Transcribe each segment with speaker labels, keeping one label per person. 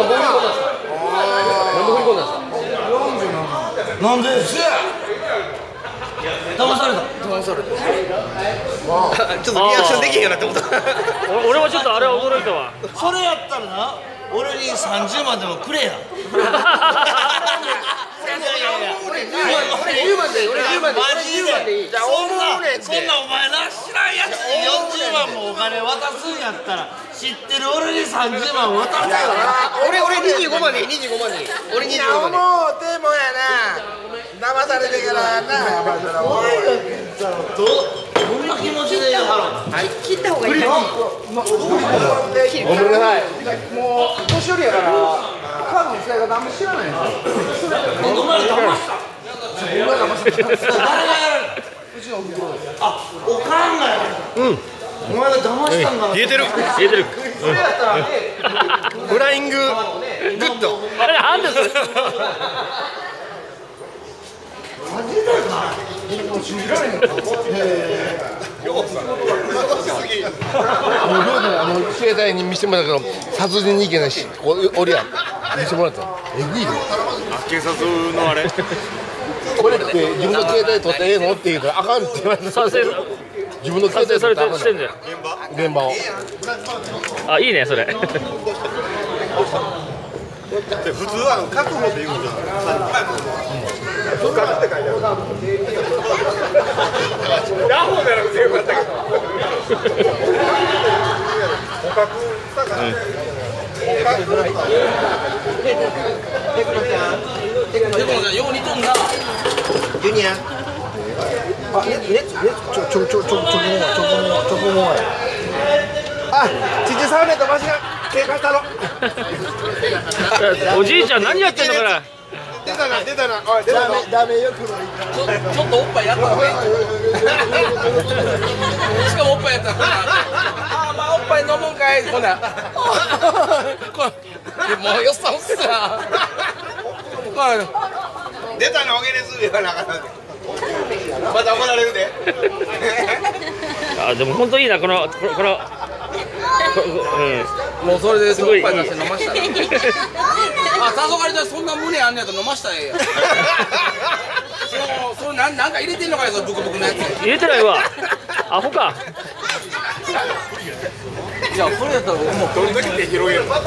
Speaker 1: 何本振り込んだんですか？何本振り込んだんですか？
Speaker 2: なんで騙された。
Speaker 3: 騙された。ちょっとリアクションできへんよなって思った。
Speaker 4: 俺俺はちょっとあれは驚いた。わ
Speaker 2: それやった。らな俺に30万でもくれや
Speaker 1: 俺10万でいい俺10万でいい俺10万でいい
Speaker 2: そんなそんなお前な知らんやつに40万もお金渡すんやったら知ってる俺に30万渡すよ。
Speaker 1: 俺俺25万でいい25万でいい。俺25万でいい。
Speaker 3: もうでもやな。騙されてからな。
Speaker 2: どどんな気持ちで言うはろ
Speaker 1: 切った方がいい。ごめんなさいもう年寄りやからカードの使い方あんま知らないんですよ
Speaker 2: お前騙した
Speaker 1: お前騙して
Speaker 2: 誰がやる
Speaker 1: うちのおふくろ
Speaker 2: あおかんがやるうんお前が騙したんだな
Speaker 3: 言えてる。
Speaker 4: 入れてる。
Speaker 1: それやったらね
Speaker 3: フライング。グッド
Speaker 4: あれなんで。す
Speaker 5: あの自衛隊に見せてもらったけど殺人事件だしおおりや見せてもらったえぐいで。
Speaker 3: 警察のあれ
Speaker 5: これって自分の携帯取ってええのって言うからあかんって言われて
Speaker 4: 撮影
Speaker 5: 自分の
Speaker 4: 撮
Speaker 5: 携
Speaker 4: 影され
Speaker 5: て
Speaker 4: してんじゃん
Speaker 5: 現場を。
Speaker 4: あいいねそれ。
Speaker 3: 普通は確保って言うん。じゃ
Speaker 2: でもさよう似とん。な
Speaker 3: ジュニア
Speaker 5: あねねちょちょちょちょちょちょちょちょもや
Speaker 3: あちちさめとわしが警戒したの
Speaker 4: おじいちゃん何やってんのかな
Speaker 3: 出たな出たなおい出たな
Speaker 5: ダメよくない
Speaker 2: ちょちょっとおっぱいやった方がいいしかもおっぱいやったらこんなあまあおっぱい飲むんかいこんなこれもうよさおっさ
Speaker 3: 出たなおげです言わなあかんまた怒られるで。
Speaker 4: あでも本当いいなこのこのこのこうん。
Speaker 2: もうそれです
Speaker 4: ごい
Speaker 2: おっぱい出して飲ましたら あ黄昏でそんな胸あんねやと飲ましたらええやん。そうそれなんなんか入れてんのかよそのブクブクのやつ。
Speaker 4: 入れてないわ。アホか。
Speaker 2: いやそれやったらもう
Speaker 3: どれだけ手広げる
Speaker 2: 俺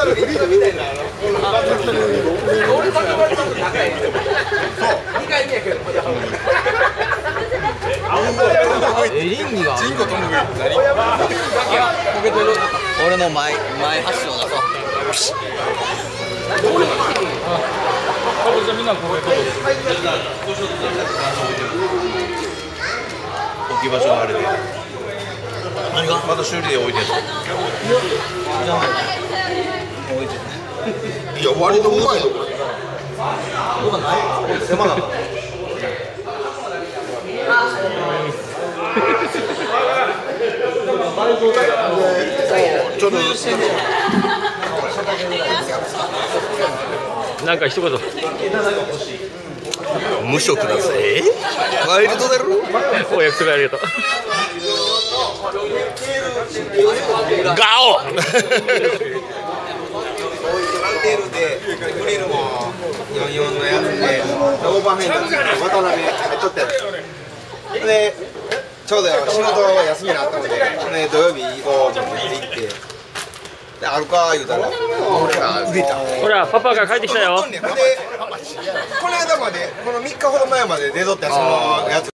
Speaker 2: だけ割りと高いそう2回目やけどエリンギが。
Speaker 3: チンコトグ
Speaker 2: 俺の前前うじゃみんな
Speaker 3: 置き場所があれで。何が？また修理で置いてるじゃ置いてるいや割とうまいよこれ僕はない。狭
Speaker 4: なんか一言。
Speaker 3: 無職だぜ。ワイルドだろ。
Speaker 4: お約束ありがとう。
Speaker 3: ガオ。でグリルも44のやつでオーバーヘンドに渡辺入っとったやつ。でちょうど仕事休みになったのでで土曜日行こうと思って行って。であるか言うたら。俺が売れた
Speaker 4: ほらパパが帰ってきたよ。
Speaker 3: でこの間までこの3日ほど前まで出とったそのやつ